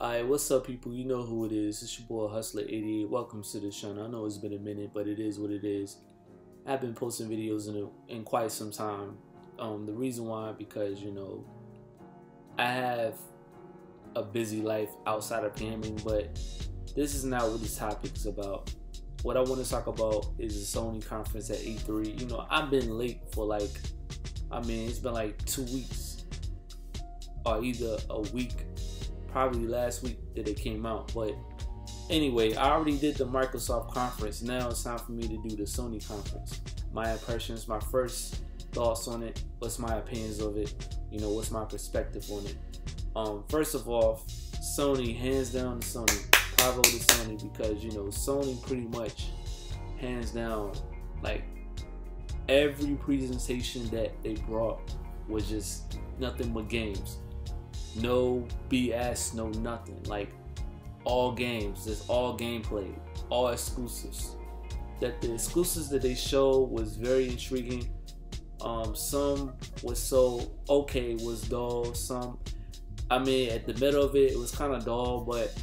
Alright, what's up, people? You know who it is. It's your boy Hustla88. Welcome to the channel. I know it's been a minute, but it is what it is. I've been posting videos in, a, in quite some time. Um, the reason why, because, you know, I have a busy life outside of gaming, but this is not what this topic is about. What I want to talk about is the Sony conference at E3. You know, I've been late for like, I mean, it's been like two weeks or either a week probably last week that it came out. But anyway, I already did the Microsoft conference. Now it's time for me to do the Sony conference. My impressions, my first thoughts on it, what's my opinions of it, you know, what's my perspective on it. Um, first of all, Sony, hands down to Sony. Bravo to Sony because you know Sony pretty much hands down like every presentation that they brought was just nothing but games no BS, no nothing. Like all games, just all gameplay, all exclusives. That the exclusives that they show was very intriguing. Um, some was so okay, was dull. Some, I mean, at the middle of it, it was kind of dull, but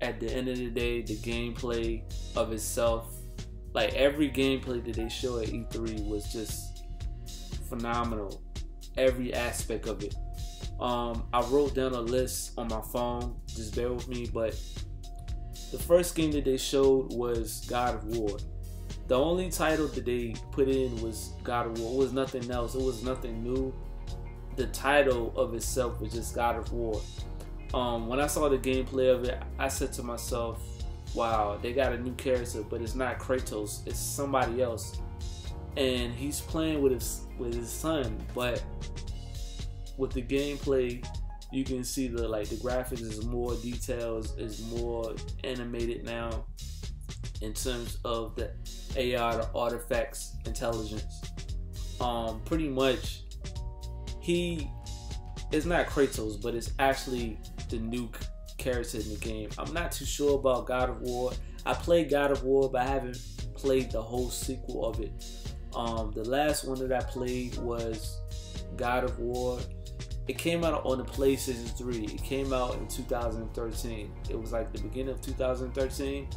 at the end of the day, the gameplay of itself, like every gameplay that they show at E3 was just phenomenal. Every aspect of it. Um, I wrote down a list on my phone. Just bear with me. But the first game that they showed was God of War. The only title that they put in was God of War. It was nothing else. It was nothing new. The title of itself was just God of War. Um, when I saw the gameplay of it, I said to myself, "Wow, they got a new character, but it's not Kratos. It's somebody else." And he's playing with his with his son, but with the gameplay, you can see the like the graphics is more details, is more animated now in terms of the AI, the artificial, intelligence. Um, pretty much, he is not Kratos, but it's actually the new character in the game. I'm not too sure about God of War. I played God of War, but I haven't played the whole sequel of it. Um, the last one that I played was God of War it came out on the PlayStation 3. It came out in 2013. It was like the beginning of 2013.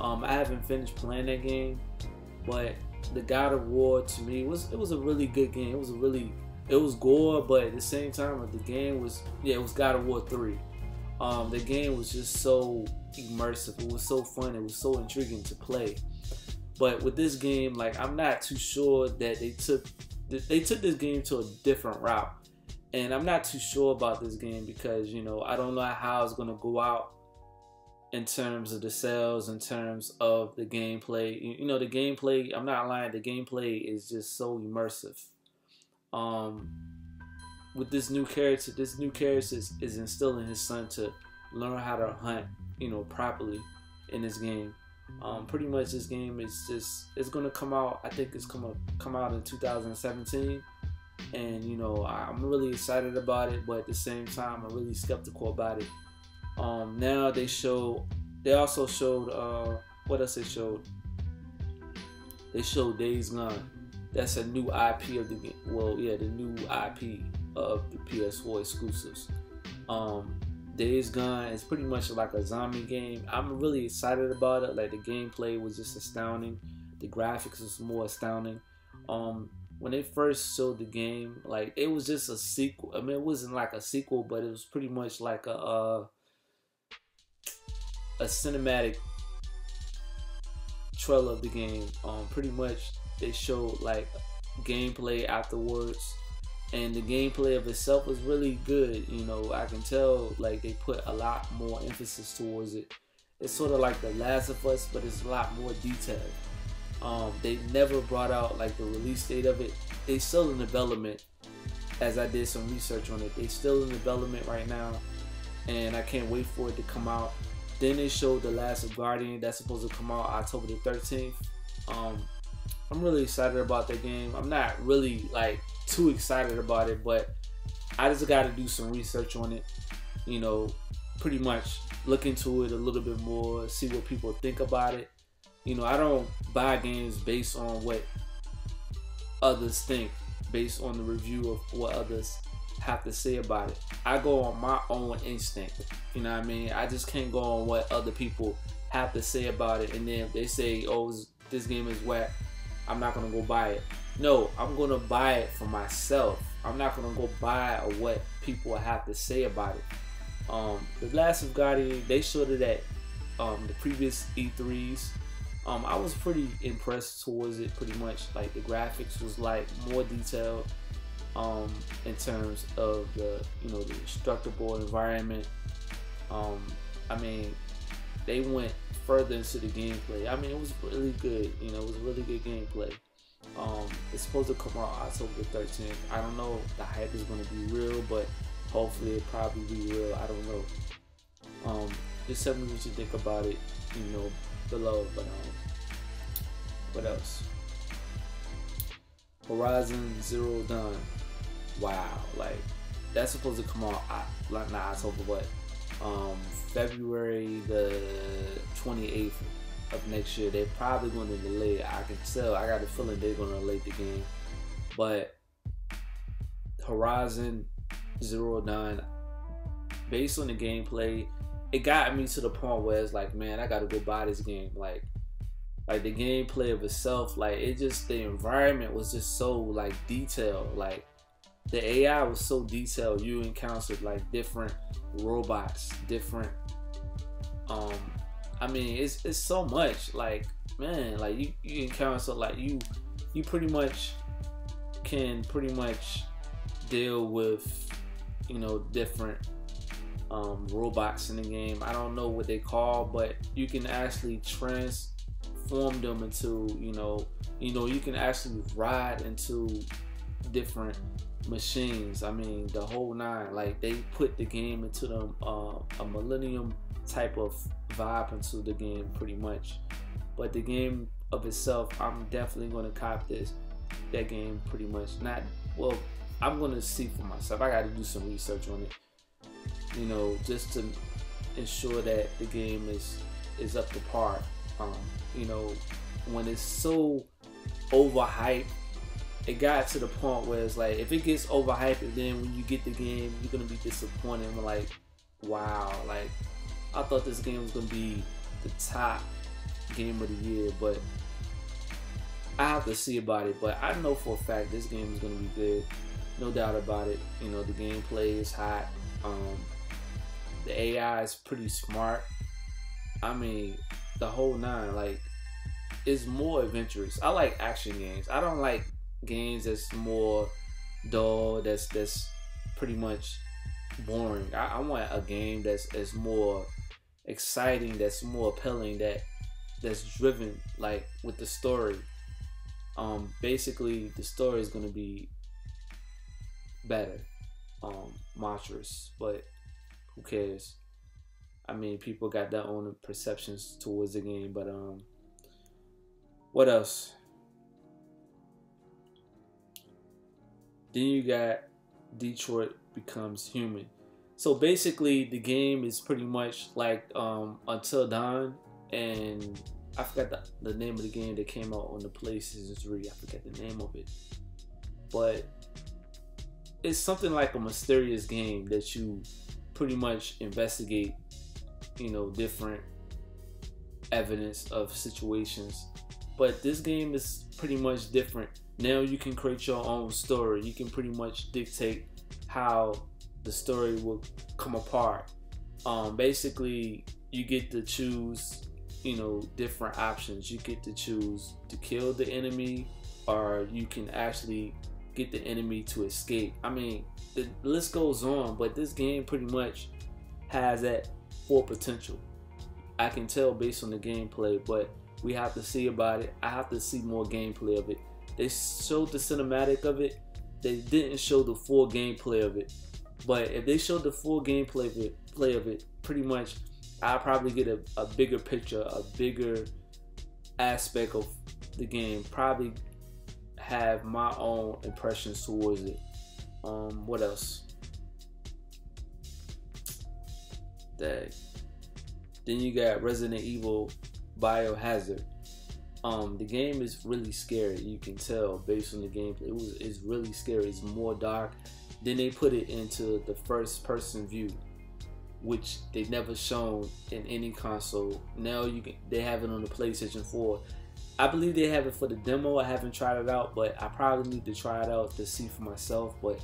Um, I haven't finished playing that game, but the God of War to me was it was a really good game. It was a really it was gore, but at the same time, the game was yeah, it was God of War 3. Um, the game was just so immersive. It was so fun. It was so intriguing to play. But with this game, like I'm not too sure that they took they took this game to a different route and I'm not too sure about this game because you know I don't know how it's gonna go out in terms of the sales, in terms of the gameplay. You, you know, the gameplay. I'm not lying. The gameplay is just so immersive. Um, with this new character, this new character is, is instilling his son to learn how to hunt, you know, properly in this game. Um, pretty much, this game is just it's gonna come out. I think it's gonna come out in 2017 and you know I'm really excited about it, but at the same time I'm really skeptical about it. Um, now they show, they also showed uh, what else they showed? They showed Days Gone. That's a new IP of the. Well, yeah, the new IP of the PS4 exclusives. Um, Days Gone is pretty much like a zombie game. I'm really excited about it. Like the gameplay was just astounding. The graphics was more astounding. Um, when they first showed the game, like it was just a sequel. I mean, it wasn't like a sequel, but it was pretty much like a uh, a cinematic trailer of the game. Um, pretty much they showed like gameplay afterwards, and the gameplay of itself was really good. You know, I can tell like they put a lot more emphasis towards it. It's sort of like The Last of Us, but it's a lot more detailed. Um, they never brought out like the release date of it. They still in development. As I did some research on it, they still in development right now, and I can't wait for it to come out. Then they showed the Last of Guardian that's supposed to come out October the 13th. Um, I'm really excited about that game. I'm not really like too excited about it, but I just got to do some research on it. You know, pretty much look into it a little bit more, see what people think about it you know, I don't buy games based on what others think, based on the review of what others have to say about it. I go on my own instinct. You know what I mean? I just can't go on what other people have to say about it. And then if they say, "Oh, this game is wet," I'm not gonna go buy it. No, I'm gonna buy it for myself. I'm not gonna go buy what people have to say about it. Um, the Last of Gotti, they showed it at um, the previous E3s. Um, I was pretty impressed towards it. Pretty much, like the graphics was like more detailed um, in terms of the you know the destructible environment. Um, I mean, they went further into the gameplay. I mean, it was really good. You know, it was really good gameplay. Um, it's supposed to come out October 13th. I don't know the hype is going to be real, but hopefully it probably be real. I don't know. Um, just what you think about it, you know, below. But um, what else? Horizon Zero Dawn. Wow, like that's supposed to come out like not October, but um, February the 28th of next year. They're probably going to delay it. I can tell. I got a feeling they're going to delay the game. But Horizon Zero Dawn, based on the gameplay, it got me to the point where it's like, man, I got to go buy this game. Like, like the gameplay of itself, like it just the environment was just so like detailed. Like the AI was so detailed. You encountered like different robots, different um I mean it's it's so much like man, like you, you encounter like you you pretty much can pretty much deal with you know different um, robots in the game. I don't know what they call, but you can actually transform them into you know you know you can actually ride into different machines. I mean, the whole nine. Like they put the game into them uh, a millennium type of vibe into the game, pretty much. But the game of itself, I'm definitely going to cop this. That game, pretty much. Not well. I'm going to see for myself. I got to do some research on it. You know, just to ensure that the game is is up to par. Um, you know, when it's so overhyped it got to the point where it's like if it gets overhyped then when you get the game you're gonna be disappointed. And like wow like I thought this game was gonna be the top game of the year but I have to see about it. But I know for a fact this game is gonna be good. No doubt about it. You know the gameplay is hot. Um, the AI is pretty smart I mean the whole nine like it's more adventurous I like action games I don't like games that's more dull, that's that's pretty much boring. I, I want a game that's that's more exciting, that's more appealing, that that's driven like with the story. Um, basically, the story is gonna be better, um, monstrous, but who cares? I mean, people got their own perceptions towards the game, but um, what else? Then you got Detroit becomes human. So basically, the game is pretty much like um, Until Dawn, and I forgot the, the name of the game that came out on the PlayStation 3. I forget the name of it, but it's something like a mysterious game that you pretty much investigate, you know, different evidence of situations. But this game is pretty much different now you can create your own story. You can pretty much dictate how the story will come apart. Um, basically, you get to choose, you know, different options. You get to choose to kill the enemy, or you can actually get the enemy to escape. I mean, the list goes on, but this game pretty much has that full potential. I can tell based on the gameplay, but we have to see about it. I have to see more gameplay of it. They showed the cinematic of it. They didn't show the full gameplay of it. But if they showed the full gameplay of it, play of it, pretty much, I'll probably get a, a bigger picture, a bigger aspect of the game. Probably have my own impressions towards it. Um, what else? That. Then you got Resident Evil Biohazard. Um, the game is really scary. You can tell based on the gameplay. It was it's really scary. It's more dark. then they put it into the first person view, which they never shown in any console. Now you can they have it on the PlayStation 4. I believe they have it for the demo. I haven't tried it out, but I probably need to try it out to see for myself. But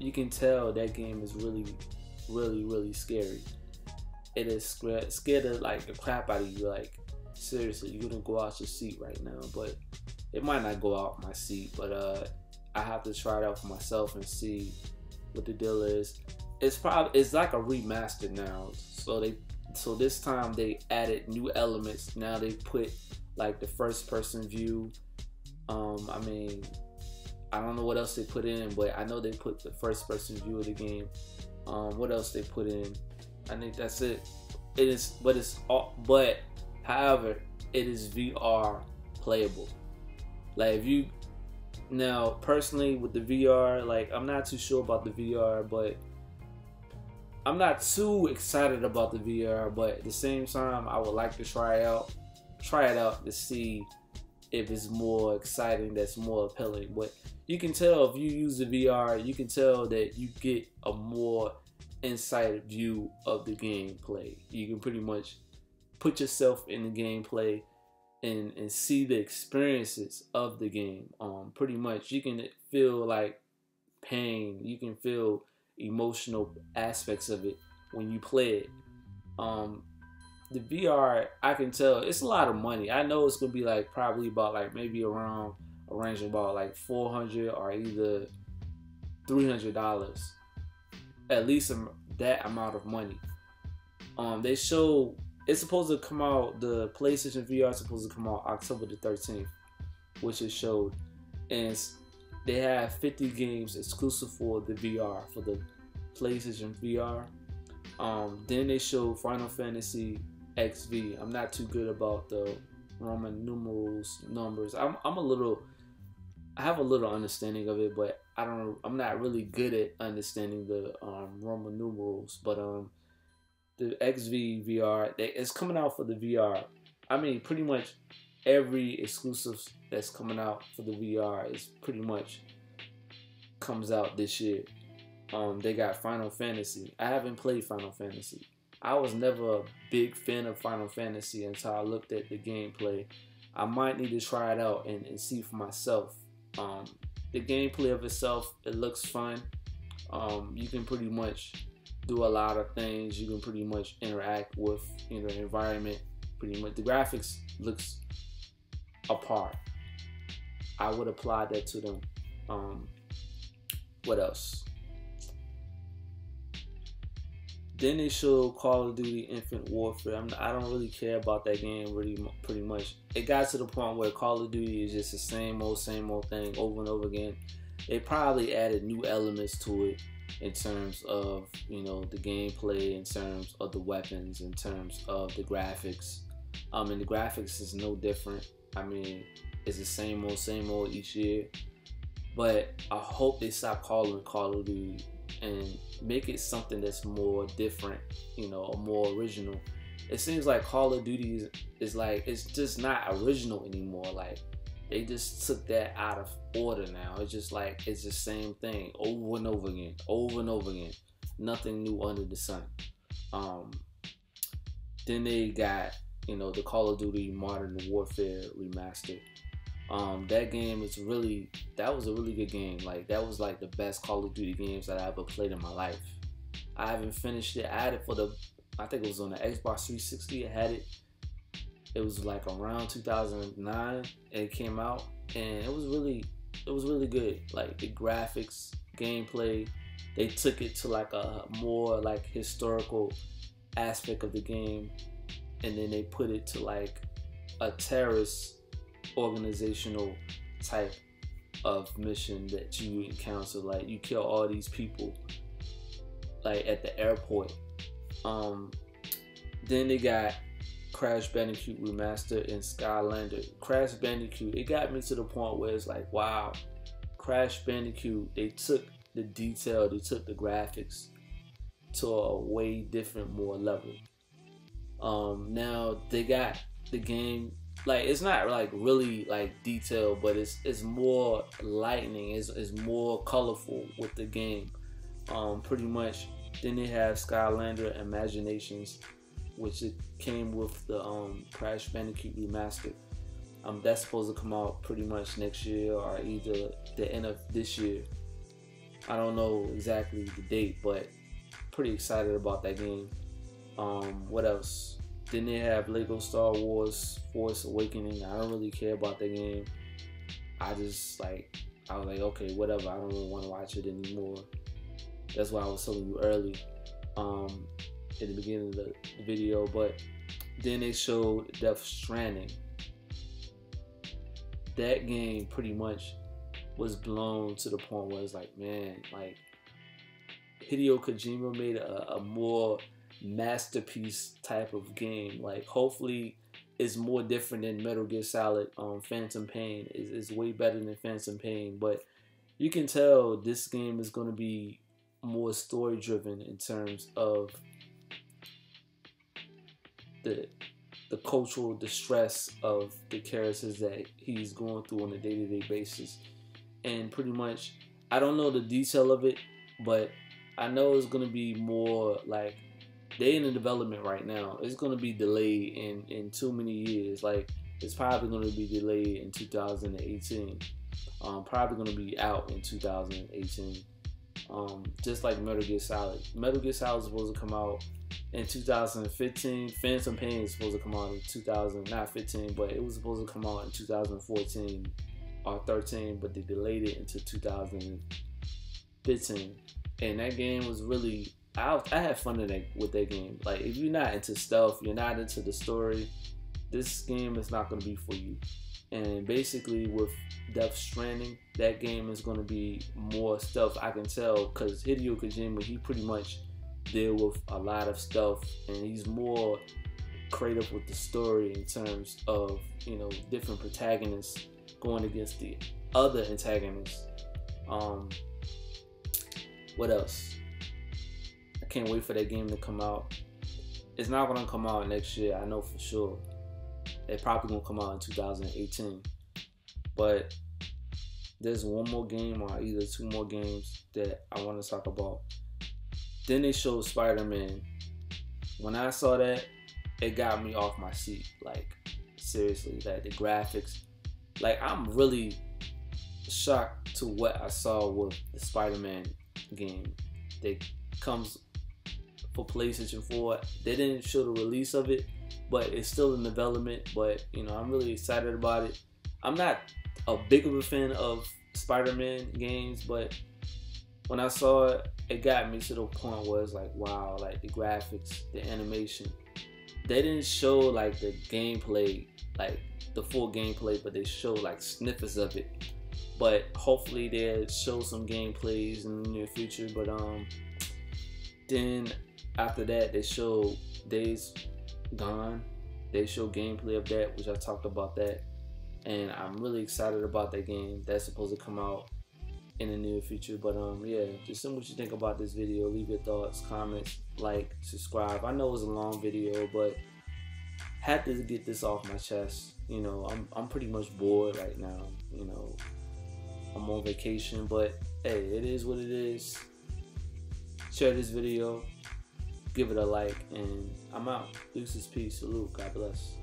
you can tell that game is really, really, really scary. It is scared, scared of like the crap out of you. Like seriously, you're gonna go out your seat right now. But it might not go out my seat, but uh, I have to try it out for myself and see what the deal is. It's probably it's like a remaster now. So they so this time they added new elements. Now they put like the first person view. Um, I mean, I don't know what else they put in, but I know they put the first person view of the game. Um, what else they put in? I think that's it. It is, but it's all, but however, it is VR playable. Like if you now personally with the VR, like I'm not too sure about the VR, but I'm not too excited about the VR, but at the same time, I would like to try out, try it out to see if it's more exciting, that's more appealing. But you can tell if you use the VR, you can tell that you get a more inside view of the gameplay. You can pretty much put yourself in the gameplay and and see the experiences of the game. Um, pretty much you can feel like pain. You can feel emotional aspects of it when you play it. Um, the VR, I can tell it's a lot of money. I know it's gonna be like probably about like maybe around a range of about like four hundred or either three hundred dollars, at least that amount of money. Um, they show it's supposed to come out. The PlayStation VR is supposed to come out October the 13th, which is showed, and they have 50 games exclusive for the VR for the PlayStation VR. Um, then they show Final Fantasy XV. I'm not too good about the Roman numerals numbers. I'm I'm a little I have a little understanding of it, but I don't I'm not really good at understanding the um, Roman numerals. But um the XV VR. It's coming out for the VR. I mean, pretty much every exclusive that's coming out for the VR is pretty much comes out this year. Um, they got Final Fantasy. I haven't played Final Fantasy. I was never a big fan of Final Fantasy until I looked at the gameplay. I might need to try it out and, and see for myself. Um, the gameplay of itself, it looks fun. Um, you can pretty much do a lot of things. You can pretty much interact with you know the environment. Pretty much the graphics looks apart. I would apply that to them. Um, what else? Then they showed Call of Duty Infinite Warfare. I'm, I do not really care about that game really, pretty much. It got to the point where Call of Duty is just the same old, same old thing over and over again. They probably added new elements to it in terms of you know the gameplay, in terms of the weapons, in terms of the graphics. Um, and the graphics is no different. I mean, it's the same old, same old each year. But I hope they stop calling Call of Duty and make it something that's more different, you know, more original. It seems like Call of Duty is, is like it's just not original anymore. Like they just took that out of order now. It's just like it's the same thing over and over again, over and over again. Nothing new under the sun. Um, then they got you know the Call of Duty Modern Warfare remastered. Um, that game is really that was a really good game. Like that was like the best Call of Duty games that I ever played in my life. I haven't finished it. I had it for the I think it was on the Xbox 360. I had it it was like around 2009 it came out and it was really it was really good like the graphics gameplay they took it to like a more like historical aspect of the game and then they put it to like a terrorist organizational type of mission that you encounter like you kill all these people like at the airport um then they got Crash Bandicoot Remastered and Skylander. Crash Bandicoot, it got me to the point where it's like, wow, Crash Bandicoot, they took the detail, they took the graphics to a way different, more level. Um, now they got the game like it's not like really like detailed, but it's it's more lightning, it's, it's more colorful with the game. Um, pretty much. Then they have Skylander Imaginators, which it came with the um, Crash Bandicoot remastered. Um, that's supposed to come out pretty much next year or either the end of this year. I don't know exactly the date, but pretty excited about that game. Um, what else? Then they have Lego Star Wars Force Awakening. I don't really care about that game. I just like I was like, okay, whatever. I don't really want to watch it anymore. That's why I was telling you early, um, in the beginning of the video. But then they showed Death Stranding. That game pretty much was blown to the point where it's like, man, like Hideo Kojima made a, a more masterpiece type of game. Like hopefully it's more different than Metal Gear Solid um, Phantom Pain. is is way better than Phantom Pain, but you can tell this game is going to be more story driven in terms of the the cultural distress of the characters that he's going through on a day-to-day basis and pretty much i don't know the detail of it but i know it's going to be more like they in the development right now. It's going to be delayed in in too many years. Like it's probably going to be delayed in 2018. Um, probably going to be out in 2018. Um, just like Metal Gear Solid. Metal Gear Solid is supposed to come out in 2015. Phantom Pain is supposed to come out in 2000, not 15, but it was supposed to come out in 2014 or 13, but they delayed it into 2015. And that game was really I, I had fun that, with that game. Like if you're not into stealth, you're not into the story, this game is not going to be for you. And basically with Death Stranding, that game is going to be more stealth. I can tell because Hideo Kojima, he pretty much deal with a lot of stuff, and he's more creative with the story in terms of you know different protagonists going against the other antagonists. Um, what else? Can't wait for that game to come out. It's not gonna come out next year, I know for sure. It probably gonna come out in 2018. But there's one more game or either two more games that I want to talk about. Then they showed Spider-Man. When I saw that, it got me off my seat. Like seriously, like the graphics. Like I'm really shocked to what I saw with the Spider-Man game. That comes for PlayStation 4. They didn't show the release of it, but it's still in development. But you know, I'm really excited about it. I'm not a big of a fan of Spider-Man games, but when I saw it, it got me to the point where it's like, wow, like the graphics, the animation. They didn't show like the gameplay, like the full gameplay, but they show like snippets of it. But hopefully they'll show some gameplays in the near future. But um, then after that, they showed Days Gone. They showed gameplay of that, which I talked about that. And I'm really excited about that game. That's supposed to come out in the near future. But um, yeah, just send what you think about this video. Leave your thoughts, comments, like, subscribe. I know it was a long video, but had to get this off my chest. You know, I'm I'm pretty much bored right now. You know, I'm on vacation, but hey, it is what it is. Share this video give it a like, and I'm out. Deuces, peace, salute, God bless.